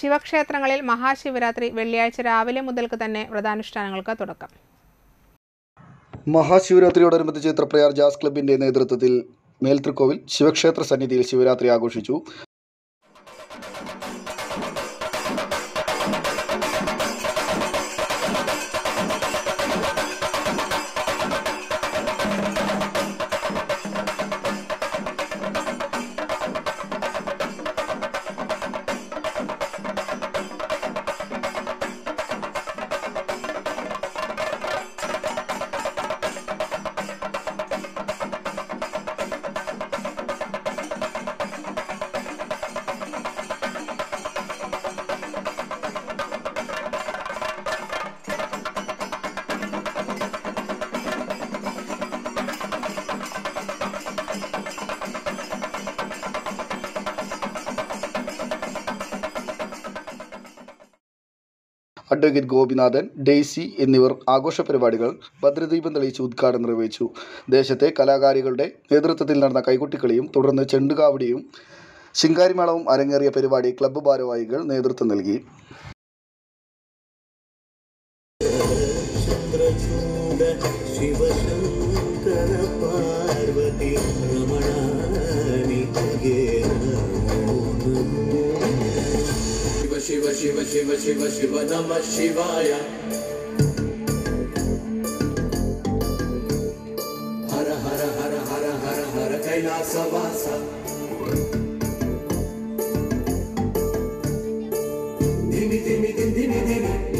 ശിവക്ഷേത്രങ്ങളിൽ മഹാശിവരാത്രി വെള്ളിയാഴ്ച രാവിലെ മുതൽക്ക് തന്നെ വ്രതാനുഷ്ഠാനങ്ങൾക്ക് തുടക്കം. മഹാശിവരാത്രിയോടനുബന്ധിച്ച് തൃപ്രയാർ ജാസ് ക്ലബിന്റെ നേതൃത്വത്തിൽ മേൽത്രിക്കോവിൽ ശിവക്ഷേത്ര സന്നിധിയിൽ ശിവരാത്രി ആഘോഷിച്ചു. അഡ്വക്കേറ്റ് ഗോപിനാഥൻ ഡെയ്സി എന്നിവർ ആഘോഷ പരിപാടികൾ ഭദ്രദീപം തെളിയിച്ച് ഉദ്ഘാടനം നിർവഹിച്ചു. ദേശത്തെ കലാകാരികളുടെ നേതൃത്വത്തിൽ നടന്ന കൈകൊട്ടിക്കളിയും തുടർന്ന് ചെണ്ടുകാവടിയും ശിങ്കാരിമേളവും അരങ്ങേറിയ പരിപാടി ക്ലബ്ബ് ഭാരവാഹികൾ നേതൃത്വം നൽകി. ശിവശൂര Shiva Shiva Shiva Shiva Shiva Namah Shivaya. Hara Hara Hara Hara Hara Hara Kailasa Vasa. Dimi Dimi Dimi Dimi Dimi